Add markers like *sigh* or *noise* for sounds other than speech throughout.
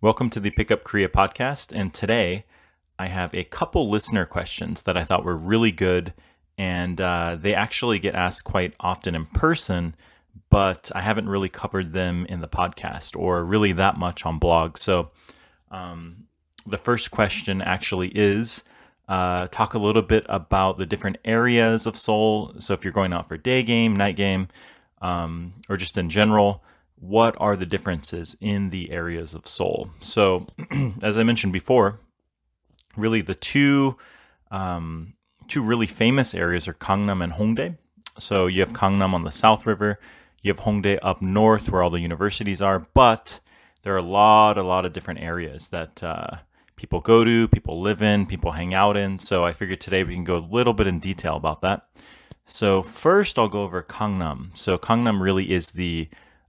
Welcome to the Pickup Korea podcast. And today I have a couple listener questions that I thought were really good. And uh, they actually get asked quite often in person, but I haven't really covered them in the podcast or really that much on blog. So um, the first question actually is uh, talk a little bit about the different areas of Seoul. So if you're going out for day game, night game, um, or just in general, what are the differences in the areas of Seoul? So, *clears throat* as I mentioned before, really the two um, two really famous areas are Gangnam and Hongdae. So you have Gangnam on the South River, you have Hongdae up north where all the universities are, but there are a lot, a lot of different areas that uh, people go to, people live in, people hang out in. So I figured today we can go a little bit in detail about that. So first, I'll go over Gangnam. So Gangnam really is the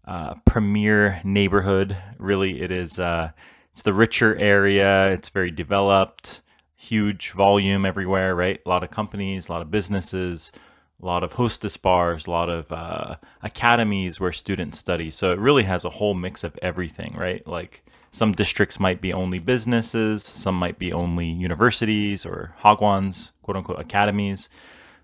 uh, premier neighborhood. Really, it is. Uh, it's the richer area. It's very developed, huge volume everywhere. Right, a lot of companies, a lot of businesses, a lot of hostess bars, a lot of uh, academies where students study. So it really has a whole mix of everything. Right, like some districts might be only businesses, some might be only universities or hagwons, quote unquote academies.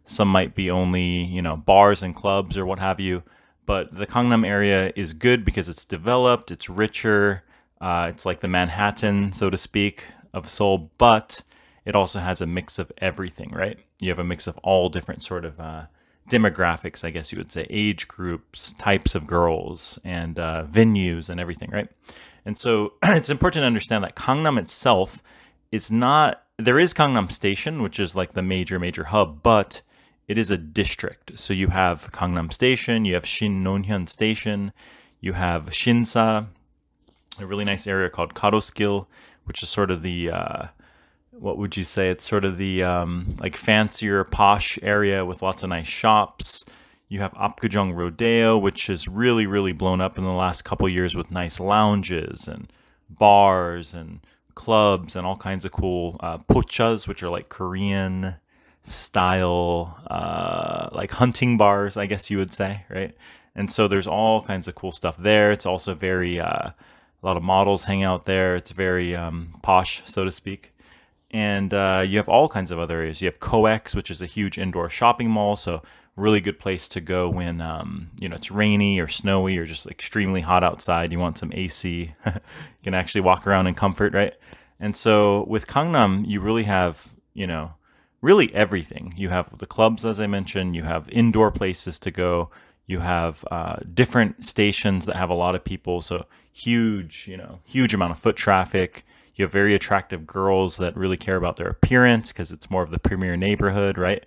Some might be only, you know, bars and clubs or what have you. But the Gangnam area is good because it's developed, it's richer, uh, it's like the Manhattan, so to speak, of Seoul, but it also has a mix of everything, right? You have a mix of all different sort of uh, demographics, I guess you would say, age groups, types of girls, and uh, venues and everything, right? And so *clears throat* it's important to understand that Gangnam itself is not, there is Gangnam Station, which is like the major, major hub, but it is a district. So you have Gangnam Station, you have Shin Nonhyun Station, you have Sinsa, a really nice area called Garosugil, which is sort of the uh, what would you say? It's sort of the um, like fancier, posh area with lots of nice shops. You have Apgujeong Rodeo, which is really, really blown up in the last couple years with nice lounges and bars and clubs and all kinds of cool uh, pochas, which are like Korean style, uh, like hunting bars, I guess you would say, right? And so there's all kinds of cool stuff there. It's also very, uh, a lot of models hang out there. It's very um, posh, so to speak. And uh, you have all kinds of other areas. You have COEX, which is a huge indoor shopping mall. So really good place to go when um, you know it's rainy or snowy or just extremely hot outside. You want some AC. *laughs* you can actually walk around in comfort, right? And so with Gangnam, you really have you know really everything. You have the clubs, as I mentioned, you have indoor places to go, you have uh, different stations that have a lot of people, so huge, you know, huge amount of foot traffic. You have very attractive girls that really care about their appearance because it's more of the premier neighborhood, right?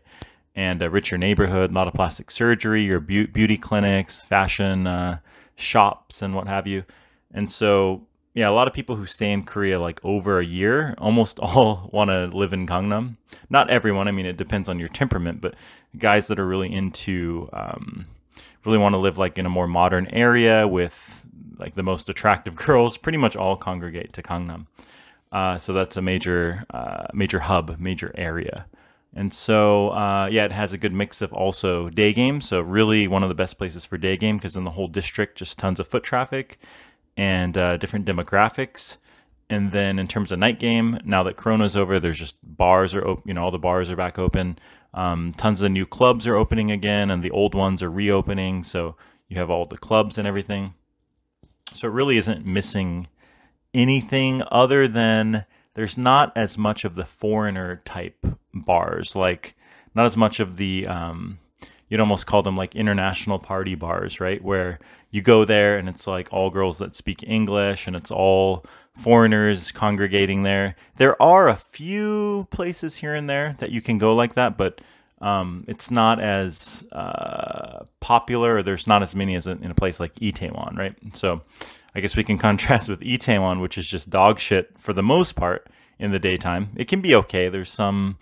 And a richer neighborhood, a lot of plastic surgery, your beauty clinics, fashion uh, shops, and what have you. And so yeah, a lot of people who stay in Korea like over a year almost *laughs* all want to live in Gangnam. Not everyone. I mean, it depends on your temperament, but guys that are really into, um, really want to live like in a more modern area with like the most attractive *laughs* girls, pretty much all congregate to Gangnam. Uh, so that's a major, uh, major hub, major area. And so, uh, yeah, it has a good mix of also day game. So really one of the best places for day game because in the whole district, just tons of foot traffic and uh, different demographics. And then in terms of night game, now that Corona's over, there's just bars are open. You know, all the bars are back open. Um, tons of new clubs are opening again, and the old ones are reopening. So you have all the clubs and everything. So it really isn't missing anything other than there's not as much of the foreigner type bars, like not as much of the um, you'd almost call them like international party bars, right? Where you go there and it's like all girls that speak English and it's all foreigners congregating there. There are a few places here and there that you can go like that, but um, it's not as uh, popular or there's not as many as in a place like Itaewon, right? So I guess we can *laughs* contrast with Itaewon, which is just dog shit for the most part in the daytime. It can be okay. There's some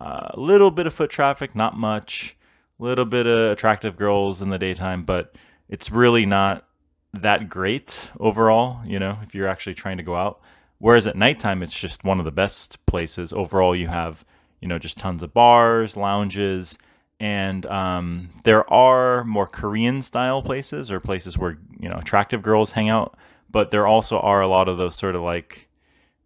uh, little bit of foot traffic, not much, little bit of attractive girls in the daytime, but it's really not that great overall, you know, if you're actually trying to go out. Whereas at nighttime, it's just one of the best places. Overall, you have, you know, just tons of bars, lounges, and um, there are more Korean style places or places where, you know, attractive girls hang out. but there also are a lot of those sort of like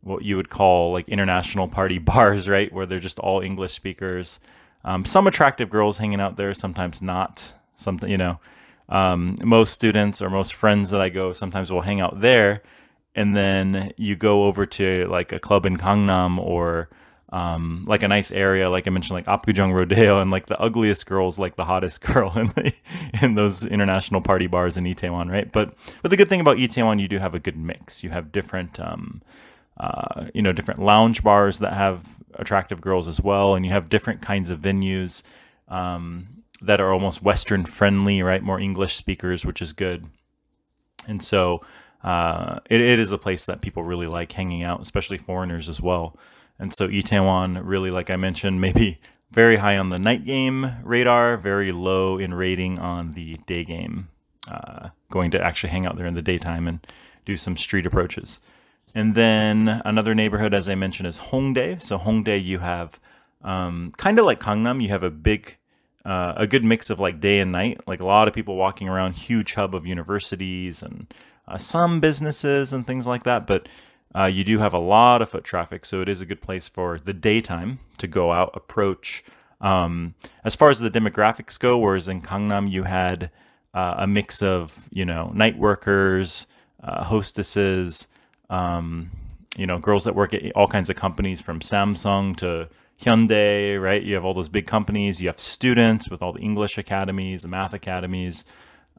what you would call like international party *laughs* bars, right? Where they're just all English speakers. Um, some attractive girls hanging out there, sometimes not. Something, you know, um, most students or most friends that I go sometimes will hang out there. And then you go over to like a club in Gangnam or um, like a nice area, like I mentioned, like Apgujeong Rodeo, and like the ugliest girls, like the hottest *laughs* girl in the, in those international party bars in Itaewon, right? But but the good thing about Itaewon, you do have a good mix. You have different, um, uh, you know, different lounge bars that have attractive girls as well, and you have different kinds of venues um, that are almost Western friendly, right? More English speakers, which is good. And so uh, it, it is a place that people really like hanging out, especially foreigners as well. And so Itaewon, really, like I mentioned, *laughs* maybe very high on the night game radar, very low in rating on the day game. Uh, going to actually hang out there in the daytime and do some street approaches. And then another neighborhood, as I mentioned, is Hongdae. So Hongdae, you have um, kind of like Gangnam, you have a big, uh, a good mix of like day and night. Like a lot of people walking around, huge hub of universities and uh, some businesses and things like that. But uh, you do have a lot of foot traffic, so it is a good place for the daytime to go out, approach. Um, as far as the demographics go, whereas in Gangnam you had uh, a mix of you know night workers, uh, hostesses, um, you know girls that work at all kinds of companies from Samsung to Hyundai, right? You have all those big companies. You have students with all the English academies, the math academies.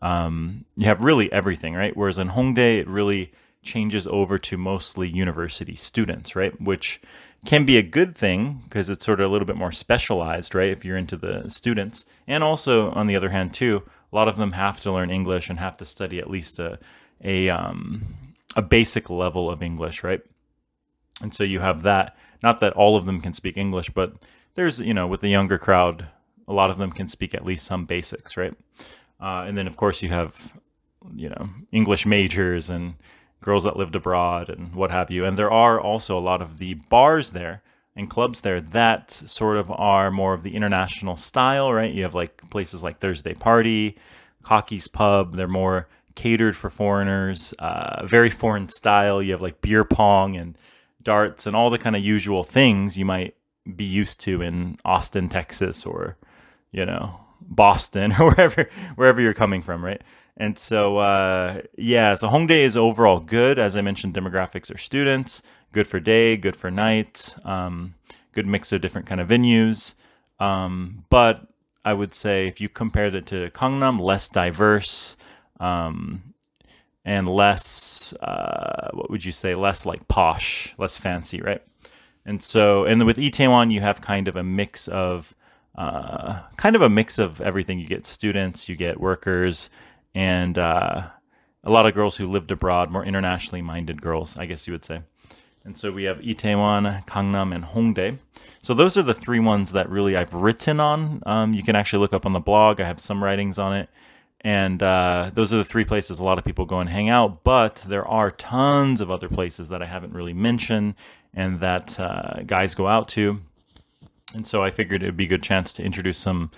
Um, you have really everything, right? Whereas in Hongdae, it really changes over to mostly university students, right? Which can be a good thing because it's sort of a little bit more specialized, right? If you're into the students. And also, on the other hand, too, a lot of them have to learn English and have to study at least a, a, um, a basic level of English, right? And so you have that. Not that all of them can speak English, but there's, you know, with the younger crowd, a lot of them can speak at least some basics, right? Uh, and then, of course, you have, you know, English majors and girls that lived abroad and what have you. And there are also a lot of the bars there and clubs there that sort of are more of the international style, right? You have like places like Thursday Party, Cocky's Pub. They're more catered for foreigners, uh, very foreign style. You have like beer pong and darts and all the kind of usual things you might be used to in Austin, Texas, or you know Boston *laughs* or wherever wherever you're coming from, right? And so, uh, yeah, so Hongdae is overall good. As I mentioned, demographics are students, good for day, good for night, um, good mix of different kind of venues. Um, but I would say if you compared it to Gangnam, less diverse um, and less, uh, what would you say, less like posh, less fancy, right? And so, and with Itaewon, you have kind of a mix of, uh, kind of a mix of everything. You get students, you get workers, and uh, a lot of girls who lived abroad, more internationally minded girls, I guess you would say. And so we have Itaewon, Gangnam, and Hongdae. So those are the three ones that really I've written on. Um, you can actually look up on the blog. I have some writings on it. And uh, those are the three places a lot of people go and hang out. But there are tons of other places that I haven't really mentioned and that uh, guys go out to. And so I figured it would be a good chance to introduce some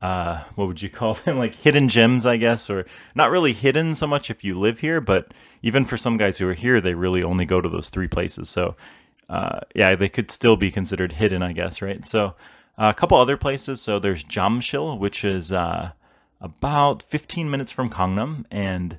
uh, what would you call *laughs* them? like hidden gems, I guess, or not really hidden so much if you live here, but even for some guys who are here, they really only go to those three places. So, uh, yeah, they could still be considered hidden, I guess, right? So, uh, a couple other places. So, there's Jamsil, which is uh, about 15 minutes from Gangnam, and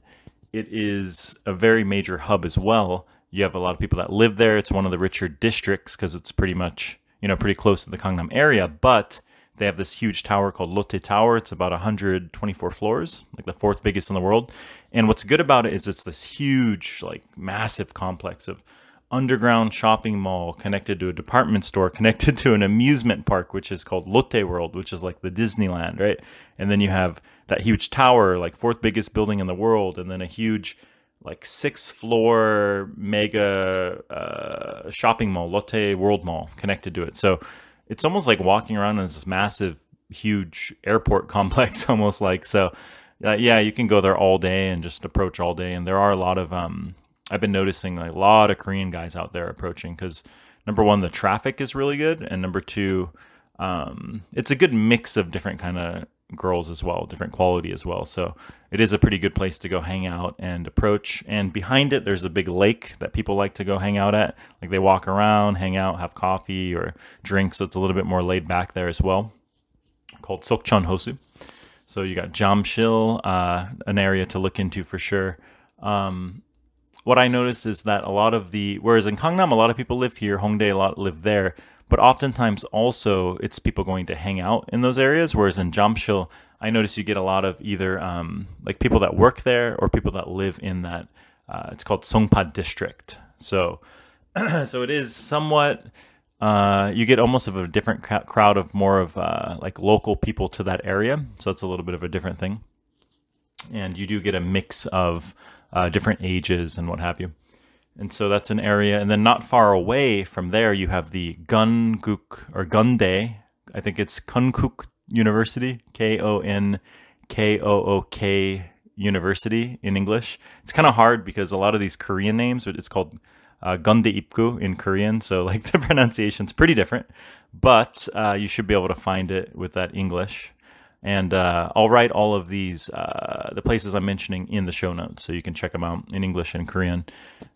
it is a very major hub as well. You have a lot of people that live there. It's one of the richer districts because it's pretty much, you know, pretty close to the Gangnam area, but they have this huge tower called Lotte Tower. It's about 124 floors, like the fourth biggest in the world. And what's good about it is it's this huge, like massive complex of underground shopping mall connected to a department store, *laughs* connected to an amusement park, which is called Lotte World, which is like the Disneyland, right? And then you have that huge tower, like fourth biggest building in the world, and then a huge like six floor mega uh, shopping mall, Lotte World Mall, connected to it. So it's almost like walking around in this massive, huge airport *laughs* complex, almost like so. Uh, yeah, you can go there all day and just approach all day, and there are a lot of um. I've been noticing like, a lot of Korean guys out there approaching because number one, the traffic is really good, and number two, um, it's a good mix of different kind of girls as well, different quality as well. So it is a pretty good place to go hang out and approach. And behind it, there's a big lake that people like to go hang out at. Like they walk around, hang out, have coffee or drink. So it's a little bit more laid back there as well. Called Seokchon Hosu. So you got Jamsil, uh, an area to look into for sure. Um, what I notice is that a lot of the, whereas in Gangnam, a lot of people live here, Hongdae, a lot live there, but oftentimes also it's people going to hang out in those areas. Whereas in Jamsil, I notice you get a lot of either um, like people that work there or people that live in that. Uh, it's called Songpa district. So, *clears throat* so it is somewhat. Uh, you get almost of a different crowd of more of uh, like local people to that area. So it's a little bit of a different thing, and you do get a mix of uh, different ages and what have you. And so that's an area. And then not far away from there, you have the Gunguk or Gundae. I think it's Konkuk University, K O N K O O K University in English. It's kind of hard because a lot of these Korean names, it's called uh, Ipgu in Korean. So like *laughs* the pronunciation's pretty different, but uh, you should be able to find it with that English. And uh, I'll write all of these, uh, the places I'm mentioning in the show notes, so you can check them out in English and Korean.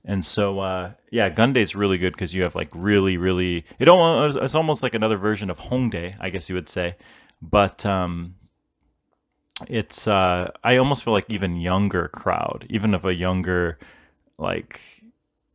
And so, uh, yeah, is really good because you have like really, really, it almost, it's almost like another version of Hongdae, I guess you would say. But um, it's, uh, I almost feel like even younger crowd, even of a younger, like,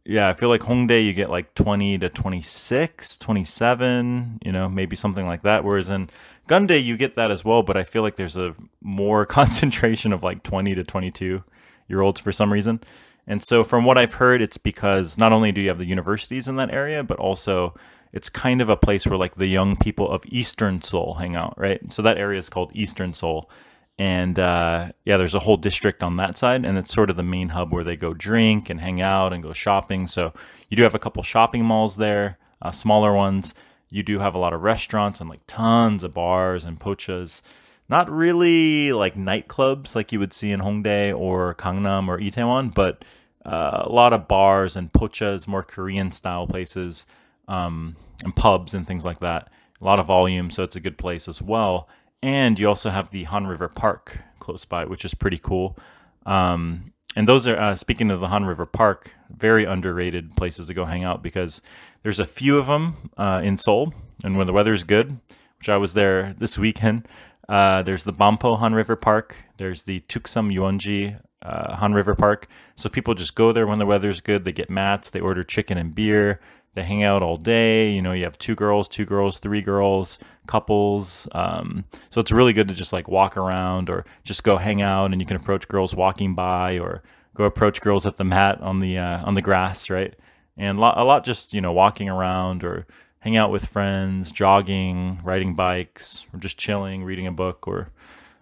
yeah, I feel like Hongdae you get like 20 to 26, 27, you know, maybe something like that. Whereas in Gundae, you get that as well, but I feel like there's a more *laughs* concentration of like 20 to 22 year olds for some reason. And so, from what I've heard, it's because not only do you have the universities in that area, but also it's kind of a place where like the young people of Eastern Seoul hang out, right? So that area is called Eastern Seoul. And uh, yeah, there's a whole district on that side, and it's sort of the main hub where they go drink and hang out and go shopping. So you do have a couple shopping malls there, uh, smaller ones you do have a lot of restaurants and like tons of bars and pochas. Not really like nightclubs like you would see in Hongdae or Gangnam or Itaewon, but uh, a lot of bars and pochas, more Korean style places, um, and pubs and things like that. A lot of volume, so it's a good place as well. And you also have the Han River Park close by, which is pretty cool. Um, and those are uh, speaking of the Han River Park, very underrated places to go hang out because there's a few of them uh, in Seoul, and when the weather is good, which I was there this weekend. Uh, there's the Banpo Han River Park. There's the Ttukseom Yuwonji uh, Han River Park. So people just go there when the weather's good. They get mats. They order chicken and beer. They hang out all day. You know, you have two girls, two girls, three girls, couples. Um, so it's really good to just like walk around or just go hang out, and you can approach girls walking by or go approach girls at the mat on the uh, on the grass, right? And a lot, a lot just you know walking around or hang out with friends, jogging, riding bikes, or just chilling, reading a book, or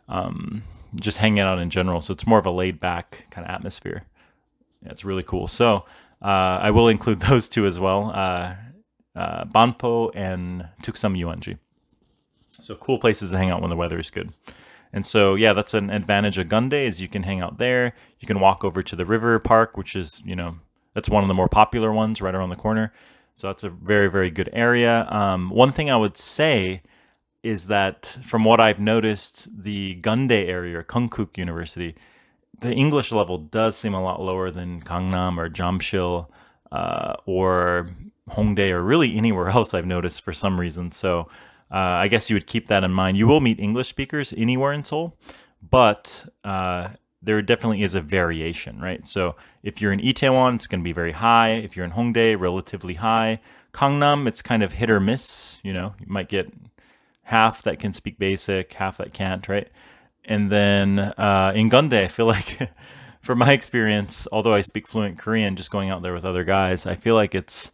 um, just hanging out in general. So it's more of a laid back kind of atmosphere. Yeah, it's really cool. So uh, I will include *laughs* those two as well, uh, uh, Banpo and Ttukseom Yuwonji. So cool places to hang out when the weather is good. And so, yeah, that's an advantage of Gundae is you can hang out there. You can walk over to the river park, which is, you know, that's one of the more popular ones right around the corner. So that's a very, very good area. Um, one thing I would say is that from what I've noticed, the Gundae area or Konkuk University, the English level does seem a lot lower than Gangnam or Jamsil uh, or Hongdae or really anywhere *laughs* else I've noticed for some reason. So uh, I guess you would keep that in mind. You will meet English speakers anywhere in Seoul, but uh, there definitely is a variation, right? So if you're in Itaewon, it's going to be very high. If you're in Hongdae, relatively high. Gangnam, it's kind of hit or miss. You know, you might get half that can speak basic, half that can't, right? And then uh, in Gundae, I feel *laughs* like, from my experience, although I speak fluent Korean, just going out there with other guys, I feel like it's,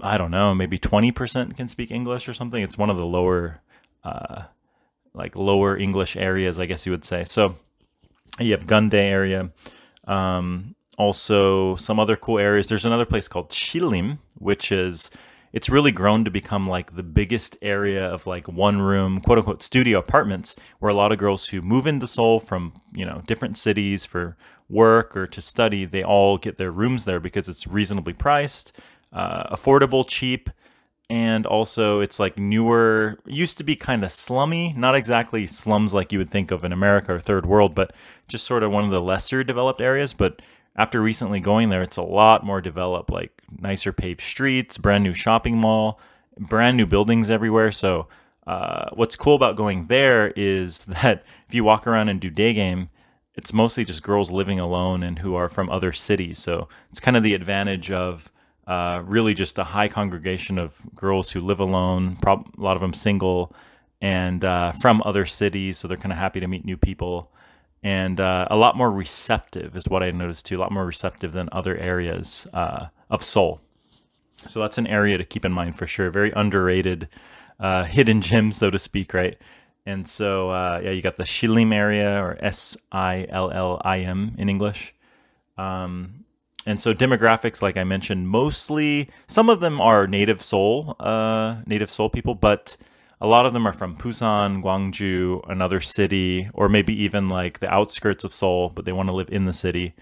I don't know, maybe 20% can speak English or something. It's one of the lower, uh, like lower English areas, I guess you would say. So you have Gundae area. Um, also, some other cool areas. There's another place called Sillim, which is it's really grown to become like the biggest area of like one room, quote unquote, studio apartments, where a lot of girls who move into Seoul from you know different cities for work or to study, they all get their rooms there because it's reasonably priced, uh, affordable, cheap, and also it's like newer used to be kind of slummy not exactly slums like you would think of in america or third world but just sort of one of the lesser developed areas but after recently going there it's a lot more developed like nicer paved streets brand new shopping mall brand new buildings everywhere so uh, what's cool about going there is *laughs* that if you walk around and do day game it's mostly just girls living alone and who are from other cities so it's kind of the advantage of uh, really just a high congregation of girls who live alone, prob- a lot of them single, and uh, from other cities. So they're kind of happy to meet new people. And uh, a lot more receptive is what I noticed too, a lot more receptive than other areas uh, of Seoul. So that's an area to keep in mind for sure. Very underrated, uh, hidden *laughs* gem, so to speak, right? And so, uh, yeah, you got the Sillim area or S I L L I M in English. Um, and so demographics, like I mentioned, mostly some of them are native Seoul, uh, native Seoul people, but a lot of them are from Busan, Gwangju, another city, or maybe even like the outskirts of Seoul, but they want to live in the city.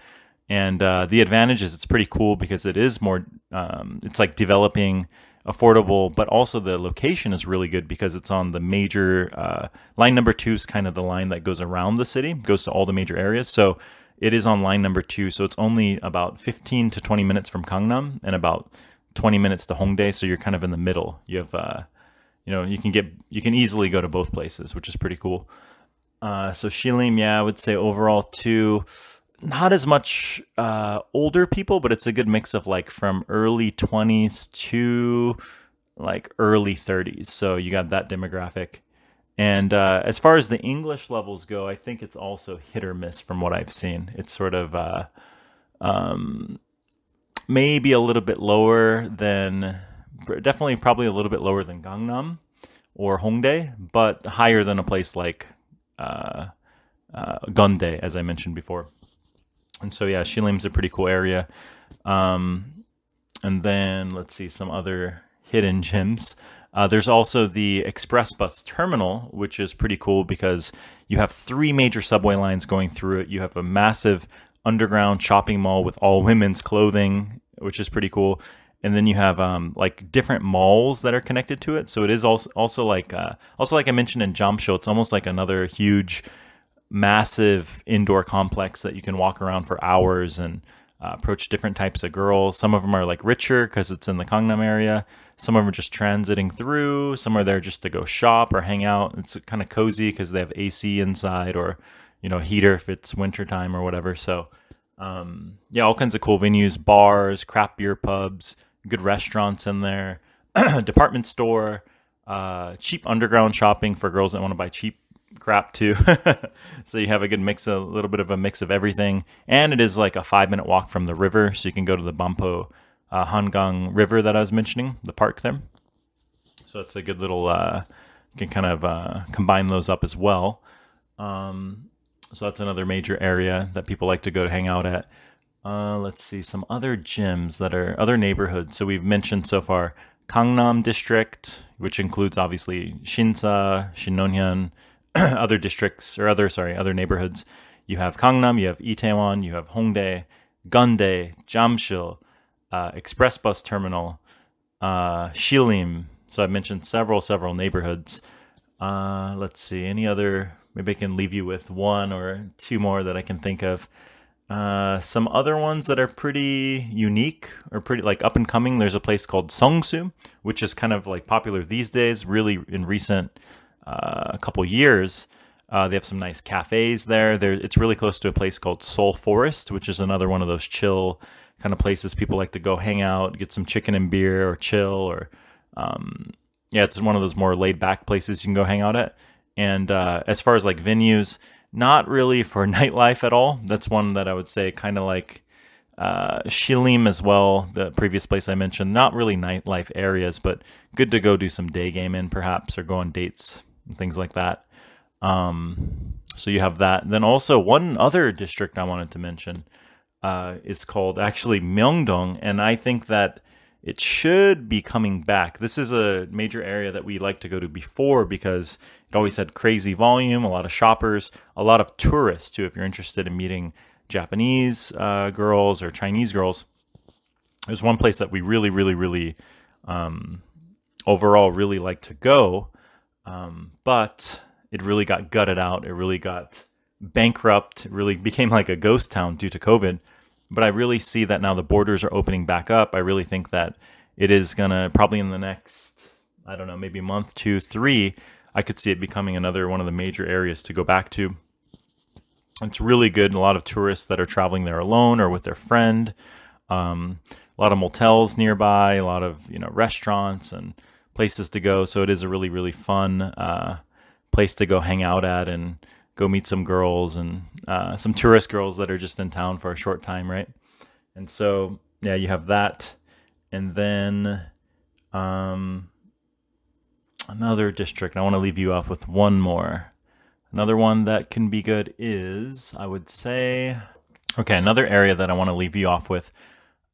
And uh, the advantage is it's pretty cool because it is more, um, it's like developing affordable, but also the location is really good because it's on the major uh, line number two is kind of the line that goes around the city, goes to all the major areas. So it is on line number two, so it's only about 15 to 20 minutes from Gangnam and about 20 minutes to Hongdae. So you're kind of in the middle. You have, uh, you know, you can get you can easily go to both places, which is pretty cool. Uh, so Sillim, yeah, I would say overall two. not as much uh, older people, but it's a good mix of like from early 20s to like early 30s. So you got that demographic. And uh, as far as the English levels go, I think it's also hit or miss from what I've seen. It's sort of uh, um, maybe a little bit lower than, definitely probably a little bit lower than Gangnam or Hongdae, but higher than a place like uh, uh, Gundae, as I mentioned before. And so, yeah, Sillim's a pretty cool area. Um, and then let's see some other hidden gems. Uh, there's also the express bus terminal, which is pretty cool because you have three major subway lines going through it. You have a massive underground shopping mall with all women's clothing, which is pretty cool. And then you have um, like different malls that are connected to it. So it is also also like uh, also like I mentioned in Jamsil, it's almost like another huge, massive indoor complex that you can walk around for hours and uh, approach different types of girls. Some of them are like richer because it's in the Gangnam area. Some of them are just transiting through. Some are there just to go shop or hang out. It's kind of cozy because they have AC inside or, you know, heater if it's wintertime or whatever. So, um, yeah, all kinds of cool venues, bars, craft beer pubs, good restaurants in there, *clears throat* department store, uh, cheap underground shopping for girls that want to buy cheap crap too. *laughs* so you have a good mix, a little bit of a mix of everything. And it is like a five minute walk from the river. So you can go to the Banpo uh, Hangang River that I was mentioning, the park there. So it's a good little, uh, you can kind of uh, combine those up as well. Um, so that's another major area that people like to go to hang out at. Uh, let's see some other gyms that are other neighborhoods. So we've mentioned so far Gangnam District, which includes obviously Sinsa, Shinonhyun, *clears throat* other districts or other sorry other neighborhoods. You have Gangnam, you have Itaewon, you have Hongdae, Gundae, Jamsil, uh, express bus terminal, uh, Sillim. So I've mentioned several, several neighborhoods. Uh, let's see, any other? Maybe I can leave you with one or two more that I can think of. Uh, some other ones that are pretty unique or pretty like up and coming. There's a place called Seongsu, which is kind of like popular these days. Really, in recent uh, a couple years, uh, they have some nice cafes there. There, it's really close to a place called Seoul Forest, which is another one of those chill kind of places people like to go hang out, get some chicken and beer, or chill, or um, yeah, it's one of those more laid back places you can go hang out at. And uh, as far as like venues, not really for *laughs* nightlife at all. That's one that I would say kind of like uh, Sillim as well, the previous place I mentioned. Not really nightlife areas, but good to go do some day game in perhaps, or go on dates things like that. Um, so you have that. Then also one other district I wanted to mention uh, is called actually Myeongdong, and I think that it should be coming back. This is a major area that we like to go to before because it always had crazy volume, a lot of shoppers, a lot of tourists too. If you're interested in meeting Japanese uh, girls or Chinese girls, there's one place that we really, really, really um, overall really like to go, um, but it really got gutted out. It really got bankrupt. It really became like a ghost town due to COVID. But I really see that now the borders are opening back up. I really think that it is gonna probably in the next, I don't know, maybe month, two, three. I could see it becoming another one of the major areas to go back to. It's really good. A lot of tourists that are traveling there alone or with their friend. Um, a lot of motels nearby, a lot of you know restaurants and places to go. So it is a really really fun uh, place to go hang out at and go meet some girls and uh, some tourist girls that are just in town for a short time, right? And so yeah, you have that, and then um, another district. I want to leave you off with one more. Another one that can be good is, I would say, okay, another area that I want to leave you off with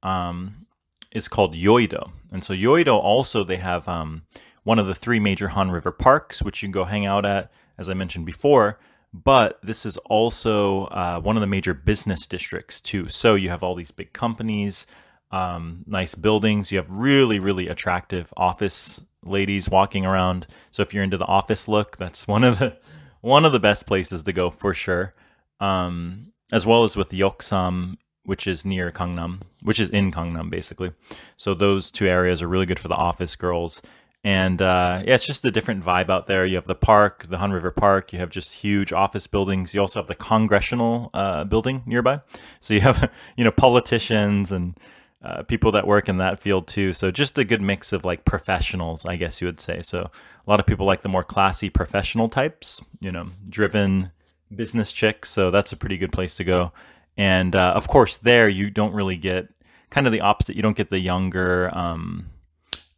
um, is called Yeouido. And so Yeouido also, they have um, one of the three major Han River parks, which you can go hang out at, as I mentioned before. But this is also uh, one of the major business districts too. So you have all these big companies, um, nice buildings. You have really, really attractive office ladies walking around. So if you're into the office look, that's one of the *laughs* one of the best places to go for sure. Um, as well as with Yeoksam, which is near Gangnam, which is in Gangnam basically. So those two areas are really good for the office girls. And uh, yeah, it's just a different vibe out there. You have the park, the Han River Park. You have just huge office buildings. You also have the Congressional uh, building nearby. So you have *laughs* you know politicians and uh, people that work in that field too. So just a good mix of like professionals, I guess you would say. So a lot of people like the more classy professional types, you know, driven business chicks. So that's a pretty good place to go. And uh, of course, there you don't really get kind of the opposite. You don't get the younger, um,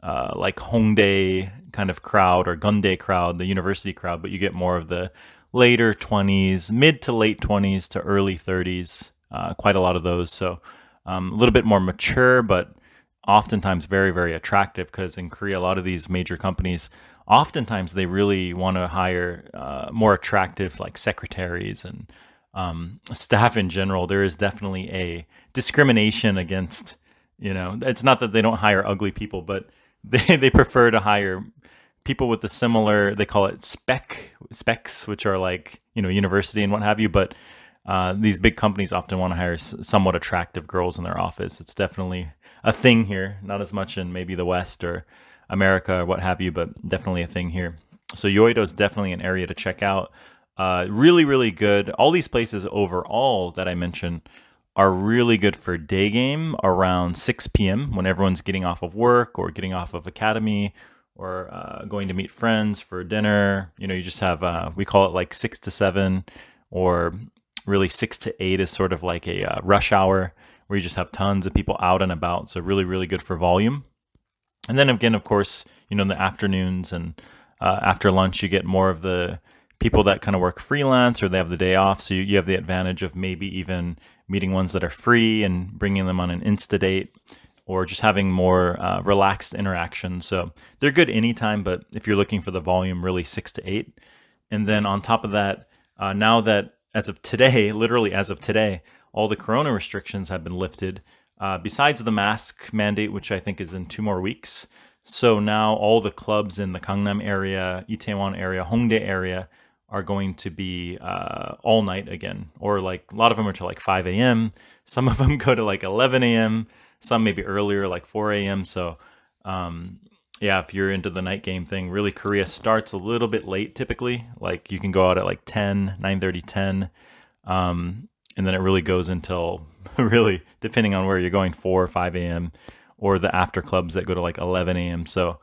uh, like Hongdae kind of crowd or Gundae crowd, the university crowd, but you get more of the later 20s, mid to late 20s to early 30s. Uh, quite a lot of those. So um, a little bit more mature, but oftentimes very, very attractive because in Korea, a lot of these major companies, oftentimes they really want to hire uh, more attractive like secretaries and um, staff in general, there is definitely a discrimination against, you know, it's not that they don't hire ugly people, but *laughs* they, they prefer to hire people with a similar, they call it spec specs, which are like, you know, university and what have you. But uh, these big companies often want to hire somewhat attractive girls in their office. It's definitely a thing here, not as much in maybe the West or America or what have you, but definitely a thing here. So Yeouido is definitely an area to check out. Uh, really, really good. All these places overall that I mentioned are really good for day game around 6 p.m. when everyone's getting off of work or getting off of academy or uh, going to meet friends for dinner. You know, you just have, uh, we call it like 6 to 7 or really 6 to 8 is sort of like a uh, rush hour where you just have tons of people out and about. So, really, really good for volume. And then again, of course, you know, in the afternoons and uh, after lunch, you get more of the people that kind of work freelance or they have the day off. So you, you have the advantage of maybe even meeting ones that are free and bringing them on an Insta date or just having more uh, relaxed interaction. So they're good anytime, but if you're looking for the volume, really six to eight. And then on top of that, uh, now that as of today, *laughs* literally as of today, all the corona restrictions have been lifted, uh, besides the mask mandate, which I think is in two more weeks. So now all the clubs in the Gangnam area, Itaewon area, Hongdae area are going to be uh, all night again, or like a lot of them are to like 5 a.m. Some of them *laughs* go to like 11 a.m. Some maybe earlier, like 4 a.m. So, um, yeah, if you're into the night game thing, really Korea starts a little bit late typically. Like you can go out at like 10, 9 30, 10. Um, and then it really goes until *laughs* really, depending on where you're going, 4 or 5 a.m. or the after clubs that go to like 11 a.m. So,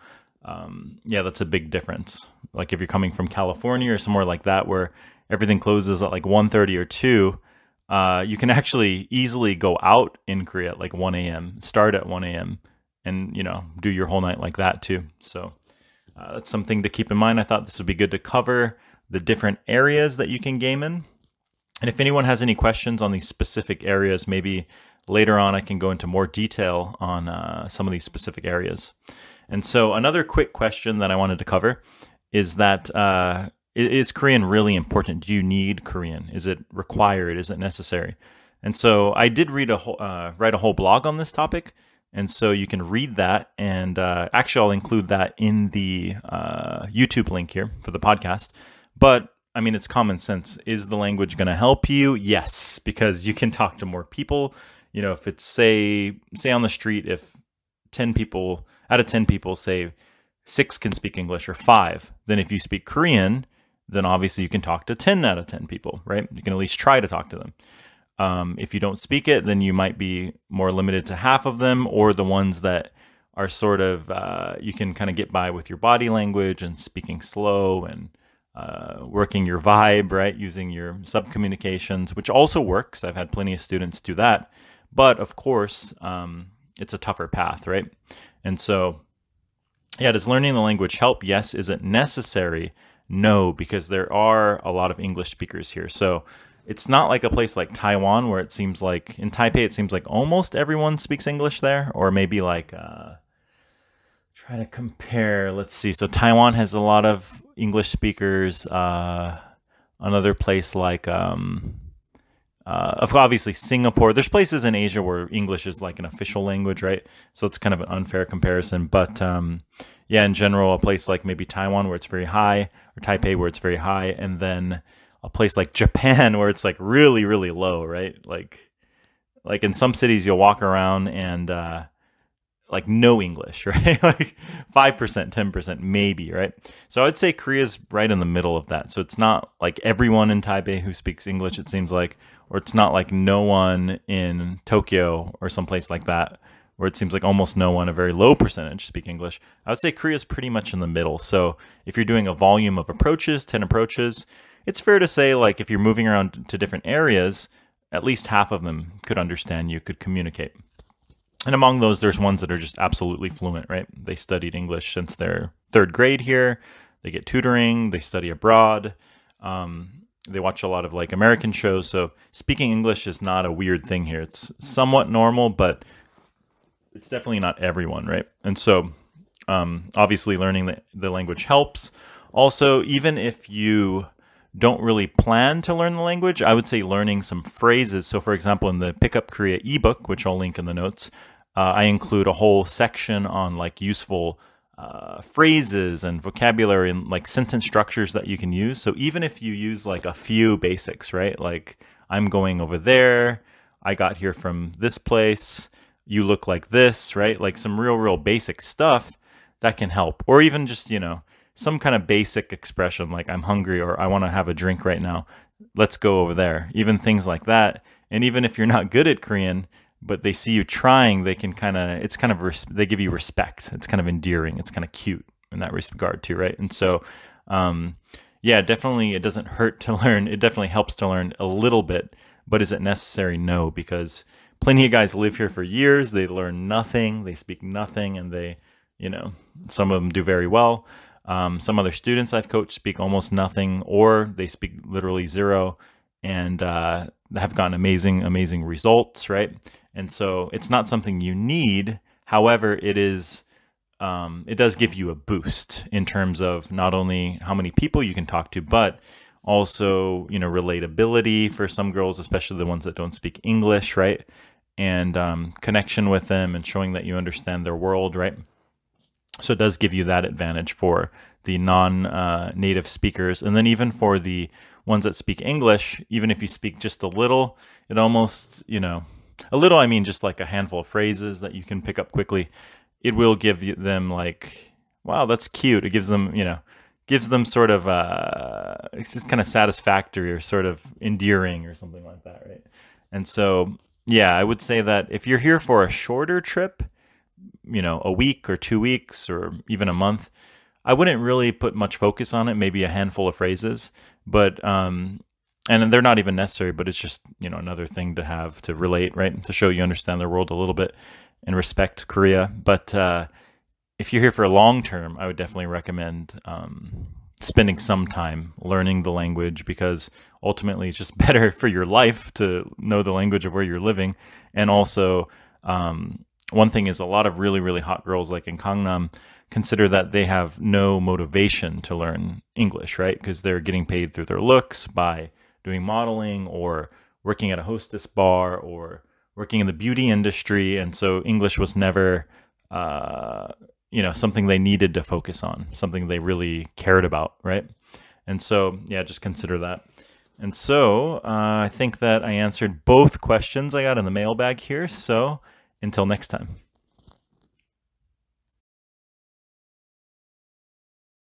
um, yeah, that's a big difference. Like if you're coming from California or somewhere like that where everything closes at like 1.30 or 2, uh, you can actually easily go out in Korea at like 1 a.m., start at 1 a.m., and, you know, do your whole night like that too. So uh, that's something to keep in mind. I thought this would be good to cover the different areas that you can game in. And if anyone has any questions on these specific areas, maybe later on I can go into more detail on uh, some of these specific areas. And so, another quick question that I wanted to cover is that uh, is Korean really important? Do you need Korean? Is it required? Is it necessary? And so, I did read a whole, uh, write a whole blog on this topic, And so you can read that. And uh, actually, I'll include that in the uh, YouTube link here for the podcast. But I mean, it's common sense. Is the language going to help you? Yes, because you can *laughs* talk to more people. You know, if it's say say on the street, if ten people out of ten people say six can speak English or five, then if you speak Korean, then obviously you can talk to ten out of ten people, right? You can at least try to talk to them. Um, if you don't speak it, then you might be more limited to half of them, or the ones that are sort of uh, you can kind of get by with your body language and speaking slow and uh, working your vibe, right? Using your sub communications, which also works. I've had plenty of students do that. But of course, um, it's a tougher path, right? And so, yeah, does learning the language help? Yes. Is it necessary? No, because there are a lot of English speakers here. So it's not like a place like Taiwan where it seems like in Taipei it seems like almost everyone speaks English there, or maybe like uh, try to compare. Let's see. So Taiwan has a lot of English speakers. Uh, another place like, um, uh, obviously Singapore. There's places in Asia where English is like an official language, right? So it's kind of an unfair comparison. But um, yeah, in general, a place like maybe Taiwan where it's very high, or Taipei where it's very high, and then a place like Japan *laughs* where it's like really, really low, right? Like, like in some cities you'll walk around and uh, like no English, *laughs* right? like 5%, 10% maybe, right? So I'd say Korea's right in the middle of that. So it's not like everyone in Taipei who speaks English, it seems like, or it's not like no one in Tokyo or someplace like that, where it seems like almost no one, a very low percentage, speak English. I would say Korea's pretty much in the middle. So if you're doing a volume of approaches, 10 approaches, it's fair to say, like, if you're moving around to different areas, at least half of them could understand you, could communicate. And among those, there's ones that are just absolutely fluent, right? They studied English since their third grade here. They get tutoring, they study abroad. Um, they watch a lot of like American shows. So speaking English is not a weird thing here. It's somewhat normal, but it's definitely not everyone, right? And so um, obviously learning the, the language helps. Also, even if you don't really plan to learn the language, I would say learning some phrases. So, for example, in the Pickup Korea ebook, which I'll link in the notes, uh, I include a whole section on like useful uh, phrases and vocabulary and like sentence structures that you can use. So, even if you use like a few basics, right? Like, I'm going over there, I got here from this place, you look like this, right? Like some real, real basic stuff that can help. Or even just, you know, some kind of basic expression like I'm hungry or I want to have a drink right now. Let's go over there. Even things like that. And even if you're not good at Korean, but they see you trying, they can kind of, it's kind of, res- they give you respect. It's kind of endearing. It's kind of cute in that regard too, right? And so, um, yeah, definitely it doesn't hurt to *laughs* learn. It definitely helps to learn a little bit, but is it necessary? No, because plenty of guys live here for years. They learn nothing, they speak nothing, and they, you know, some of them do very well. Um, some other students I've coached speak almost nothing, or they speak literally zero, and uh, have gotten amazing, amazing results, right? And so it's not something you need. However, it is. Um, it does give you a boost in terms of not only how many people you can talk to, but also you know relatability for some girls, especially the ones that don't speak English, right? And um, connection with them and showing that you understand their world, right? So it does give you that advantage for the non uh, native speakers. And then even for the ones that speak English, even if you speak just a little, it almost, you know, a little, I mean just like a handful of phrases that you can pick up quickly, it will give them like, wow, that's cute. It gives them, you know, gives them sort of, uh, it's just kind of satisfactory or sort of endearing or something like that, right? And so, yeah, I would say that if you're here for a shorter trip, you know, a week or two weeks or even a month, I wouldn't really put much focus on it. Maybe a handful of phrases, but um, and they're not even necessary. But it's just you know another thing to have to relate, right? To show you understand their world a little bit and respect Korea. But uh, if you're here for a long term, I would definitely recommend um, spending some time learning the language because ultimately it's just *laughs* better for your life to know the language of where you're living, and also um, one thing is a lot of really really hot girls like in Gangnam consider that they have no motivation to learn English, right? Because they're getting paid through their looks by doing modeling or working at a hostess bar or working in the beauty industry, and so English was never, uh, you know, something they needed to focus on, something they really cared about, right? And so, yeah, just consider that. And so, uh, I think that I answered both questions I got in the mailbag here. So, until next time.